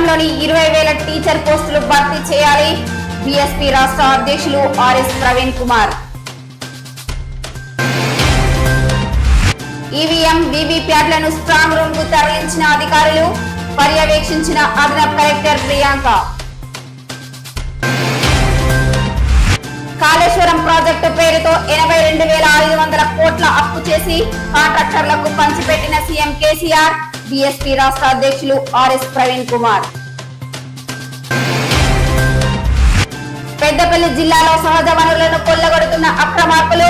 రాష్ట్రంలోని ఇరవై వేల టీచర్ పోస్టులు భర్తీ చేయాలి. బీఎస్పీ రాష్ట్ర అధ్యక్షులు ఆర్ఎస్ ప్రవీణ్ కుమార్. ఈవీఎం వీవీప్యాట్లను స్ట్రాంగ్ రూమ్కు తరలించిన అధికారులు పర్యవేక్షించిన అదనపు కలెక్టర్ ప్రియాంక. కాళేశ్వరం ప్రాజెక్టు పేరుతో ఎనభై రెండు వేల ఐదు వందల కోట్ల అప్పు చేసి కాంట్రాక్టర్లకు పంచిపెట్టిన సీఎం కేసీఆర్ బీఎస్పీ రాష్ట్ర అధ్యక్షులు ఆర్ఎస్ ప్రవీణ్ కుమార్. పెద్దపల్లి జిల్లాలో సహజ వనరులను కొల్లగొడుతున్న అక్రమార్కులు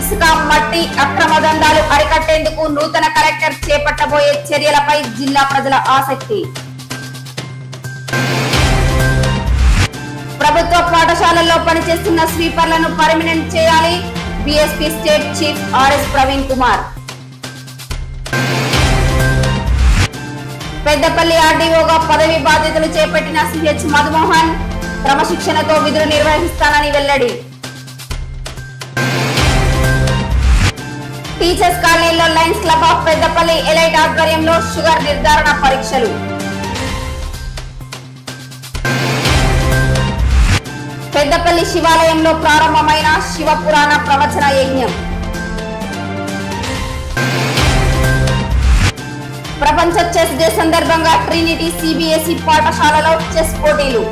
ఇసుక మట్టి అక్రమ దందాలు అరికట్టేందుకు నూతన కలెక్టర్ చేపట్టబోయే చర్యలపై జిల్లా ప్రజల ఆసక్తి. ప్రభుత్వ పాఠశాలల్లో పనిచేస్తున్న స్వీపర్లను పర్మినెంట్ చేయాలి BSP state chief RS Praveen Kumar. Peddapalli ఆర్డీఓగా పదవి బాధ్యతలు చేపట్టిన సిహెచ్ మధుమోహన్ క్రమశిక్షణతో విధులు నిర్వహిస్తానని వెల్లడి. టీచర్స్ కాలనీలో lions club of Peddapalli elite ఆధ్వర్యంలో షుగర్ నిర్ధారణ పరీక్షలు. పెద్దపల్లి శివాలయంలో ప్రారంభమైన శివ పురాణ ప్రవచన యజ్ఞం. ప్రపంచ చెస్ డే సందర్భంగా ట్రినిటీ సిబిఎస్ఈ పాఠశాలలో చెస్ పోటీలు.